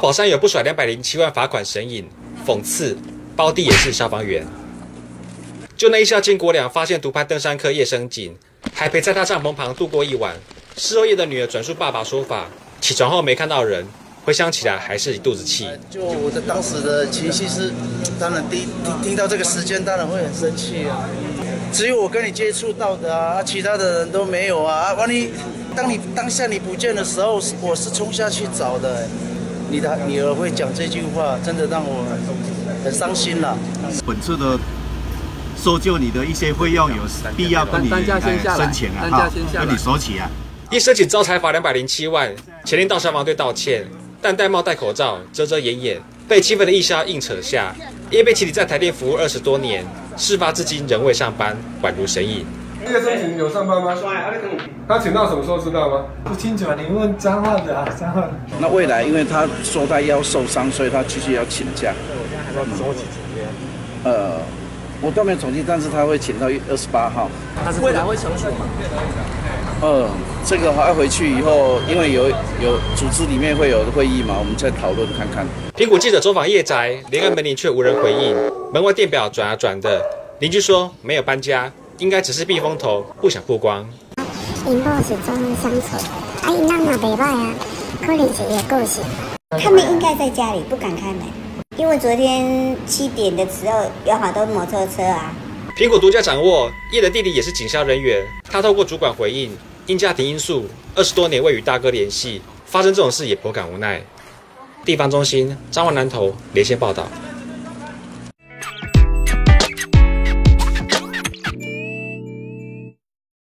宝山有不甩两百零七万罚款神隐，讽刺包弟也是消防员。就那一下，金国良发现独攀登山客叶生锦，还陪在他帐篷旁度过一晚。事后叶的女儿转述爸爸说法，起床后没看到人，回想起来还是一肚子气。就我的当时的情绪是，当然第听听到这个时间，当然会很生气啊。只有我跟你接触到的啊，其他的人都没有啊。啊，万一当你当下你不见的时候，我是冲下去找的。你的女儿会讲这句话，真的让我很伤心了。本次的搜救你的一些费用有必要跟你申请啊，哈，跟你说起啊。一申请招财罚两百零七万，前令到消防队道歉，但戴帽戴口罩遮遮掩掩，被气愤的义消硬扯下。因被起底在台电服务二十多年，事发至今仍未上班，宛如神隐。叶申请有上班吗？他请到什么时候知道吗？不清楚，你问张浩的啊，张浩。那未来，因为他说他腰受伤，所以他继续要请假。我现在还在收集几天？呃，我都没有统计，但是他会请到二十八号。他是未来会成熟吗？呃，这个还要回去以后，因为有有组织里面会有会议嘛，我们再讨论看看。苹果记者走访叶宅，连按门铃却无人回应，门外电表转啊转的，邻居说没有搬家，应该只是避风头，不想曝光。因某是总相处，啊，因囡也袂歹啊，可能是伊的个性。他们应该在家里，不敢开门，因为昨天七点的时候有好多摩托车啊。苹果独家掌握，叶的弟弟也是警校人员，他透过主管回应，因家庭因素，二十多年未与大哥联系，发生这种事也颇感无奈。地方中心，彰化南投连线报道。